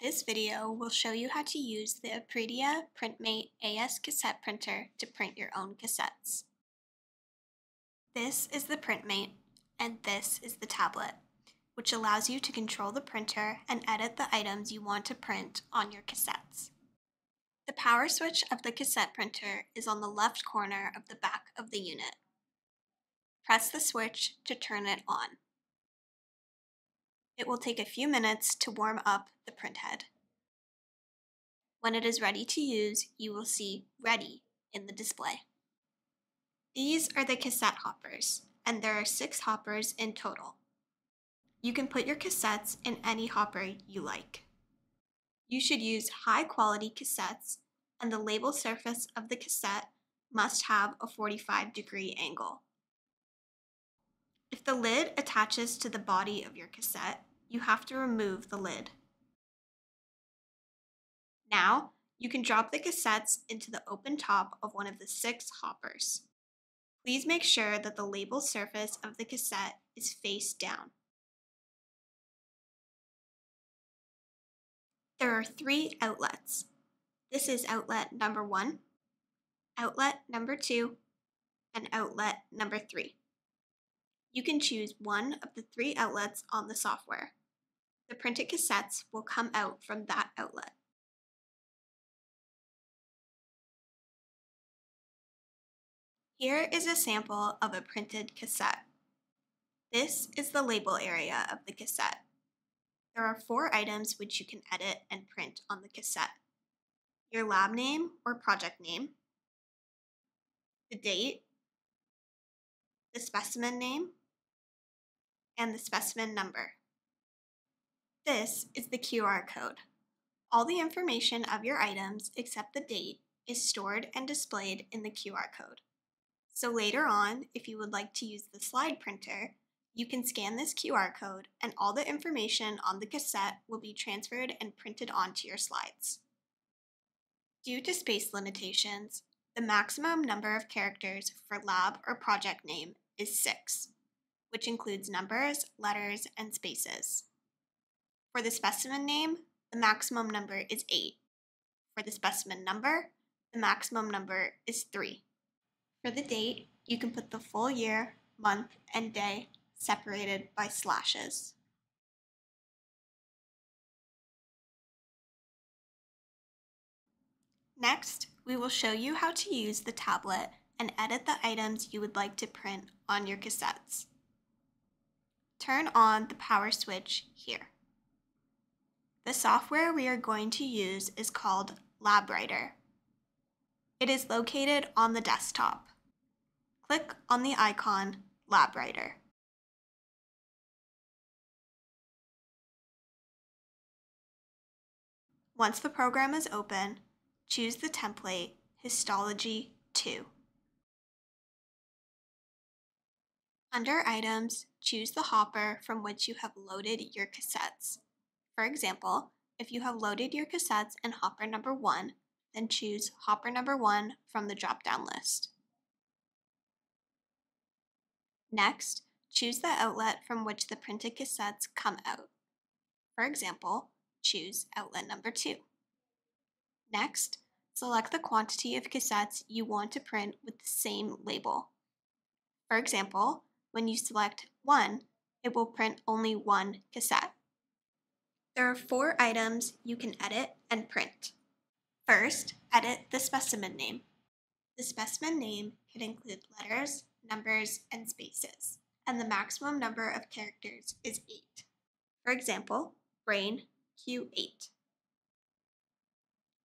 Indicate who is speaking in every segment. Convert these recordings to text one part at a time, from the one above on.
Speaker 1: This video will show you how to use the Epredia PrintMate AS cassette printer to print your own cassettes. This is the PrintMate and this is the tablet, which allows you to control the printer and edit the items you want to print on your cassettes. The power switch of the cassette printer is on the left corner of the back of the unit. Press the switch to turn it on. It will take a few minutes to warm up the printhead. When it is ready to use, you will see Ready in the display. These are the cassette hoppers, and there are six hoppers in total. You can put your cassettes in any hopper you like. You should use high quality cassettes, and the label surface of the cassette must have a 45 degree angle. If the lid attaches to the body of your cassette, you have to remove the lid. Now, you can drop the cassettes into the open top of one of the six hoppers. Please make sure that the label surface of the cassette is face down. There are three outlets. This is outlet number one, outlet number two, and outlet number three. You can choose one of the three outlets on the software. The printed cassettes will come out from that outlet. Here is a sample of a printed cassette. This is the label area of the cassette. There are four items which you can edit and print on the cassette. Your lab name or project name, the date, the specimen name, and the specimen number. This is the QR code. All the information of your items except the date is stored and displayed in the QR code. So later on, if you would like to use the slide printer, you can scan this QR code and all the information on the cassette will be transferred and printed onto your slides. Due to space limitations, the maximum number of characters for lab or project name is 6, which includes numbers, letters, and spaces. For the specimen name, the maximum number is 8. For the specimen number, the maximum number is 3. For the date, you can put the full year, month, and day separated by slashes. Next, we will show you how to use the tablet and edit the items you would like to print on your cassettes. Turn on the power switch here. The software we are going to use is called LabWriter. It is located on the desktop. Click on the icon LabWriter. Once the program is open, choose the template Histology 2. Under Items, choose the hopper from which you have loaded your cassettes. For example, if you have loaded your cassettes in hopper number 1, then choose hopper number 1 from the drop-down list. Next, choose the outlet from which the printed cassettes come out. For example, choose outlet number 2. Next, select the quantity of cassettes you want to print with the same label. For example, when you select 1, it will print only one cassette. There are four items you can edit and print. First, edit the specimen name. The specimen name can include letters, numbers, and spaces, and the maximum number of characters is 8. For example, brain Q8.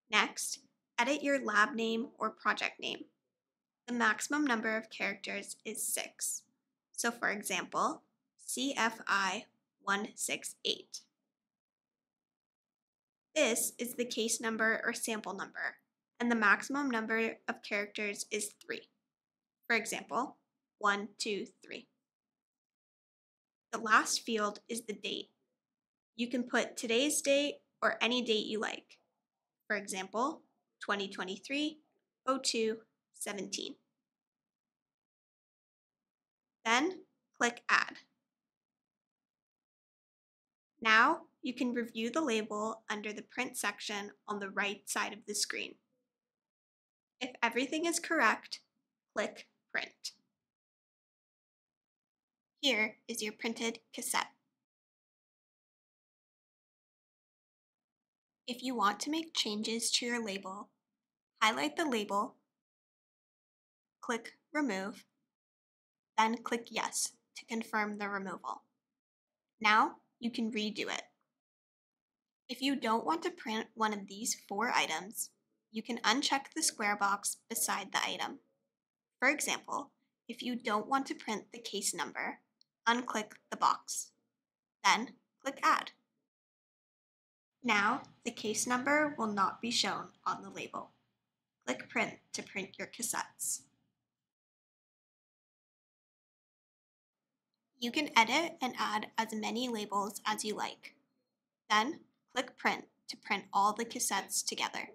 Speaker 1: Next, edit your lab name or project name. The maximum number of characters is 6. So for example, CFI 168. This is the case number or sample number, and the maximum number of characters is 3. For example, 1, 2, 3. The last field is the date. You can put today's date or any date you like. For example, 2023 02 17. Then click Add. Now you can review the label under the print section on the right side of the screen. If everything is correct, click Print. Here is your printed cassette. If you want to make changes to your label, highlight the label, click Remove, then click Yes to confirm the removal. Now you can redo it. If you don't want to print one of these four items, you can uncheck the square box beside the item. For example, if you don't want to print the case number, unclick the box. Then click Add. Now, the case number will not be shown on the label. Click Print to print your cassettes. You can edit and add as many labels as you like. Then, click Print to print all the cassettes together.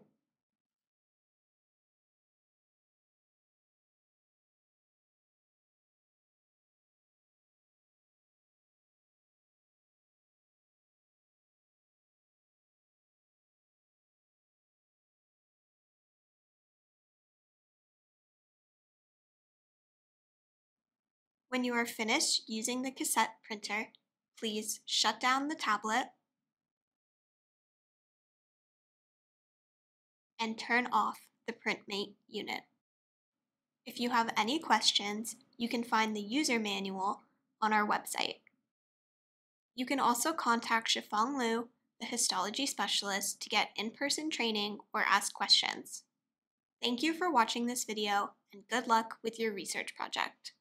Speaker 1: When you are finished using the cassette printer, please shut down the tablet and turn off the PrintMate unit. If you have any questions, you can find the user manual on our website. You can also contact Xiaofeng Lu, the histology specialist, to get in-person training or ask questions. Thank you for watching this video and good luck with your research project.